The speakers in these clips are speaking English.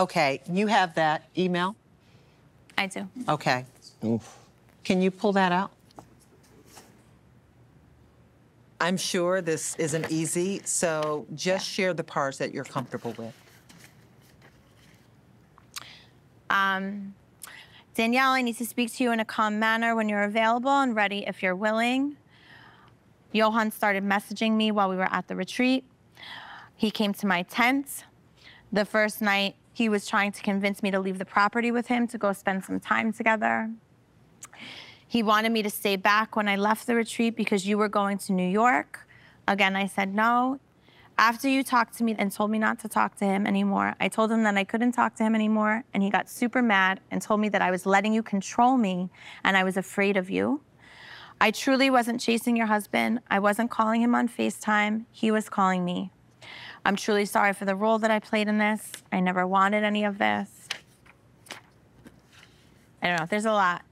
Okay, you have that email? I do. Okay. Can you pull that out? I'm sure this isn't easy, so just share the parts that you're comfortable with. Um, Daniele, I need to speak to you in a calm manner when you're available and ready if you're willing. Yohan started messaging me while we were at the retreat. He came to my tent. The first night, he was trying to convince me to leave the property with him to go spend some time together. He wanted me to stay back when I left the retreat because you were going to New York. Again, I said no. After you talked to me and told me not to talk to him anymore, I told him that I couldn't talk to him anymore, and he got super mad and told me that I was letting you control me and I was afraid of you. I truly wasn't chasing your husband. I wasn't calling him on FaceTime. He was calling me. I'm truly sorry for the role that I played in this. I never wanted any of this. I don't know, there's a lot.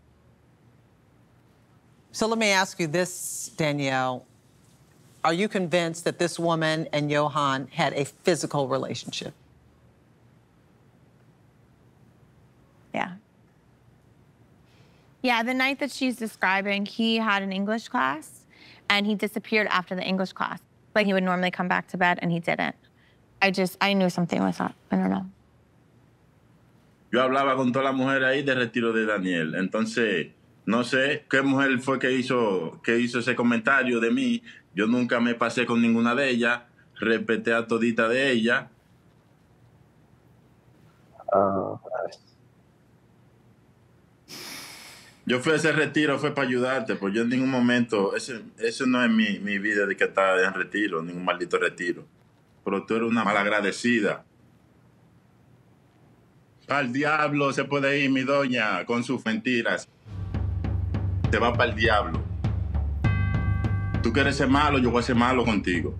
So let me ask you this, Daniele. Are you convinced that this woman and Yohan had a physical relationship? Yeah. Yeah, the night that she's describing, he had an English class and he disappeared after the English class. Like he would normally come back to bed and he didn't. I just, I knew something was up. I don't know. Yo hablaba con toda la mujer ahí de retiro de Daniel. Entonces, no sé qué mujer fue que hizo, que hizo ese comentario de mí. Yo nunca me pasé con ninguna de ellas. Respeté a todita de ellas. Ah, Yo fui a ese retiro, fue para ayudarte, pues yo en ningún momento, ese, eso no es mi, mi vida de que estar en retiro, ningún maldito retiro. Pero tú eres una malagradecida. Al diablo se puede ir mi doña con sus mentiras. Se va para el diablo. Tú quieres ser malo, yo voy a ser malo contigo.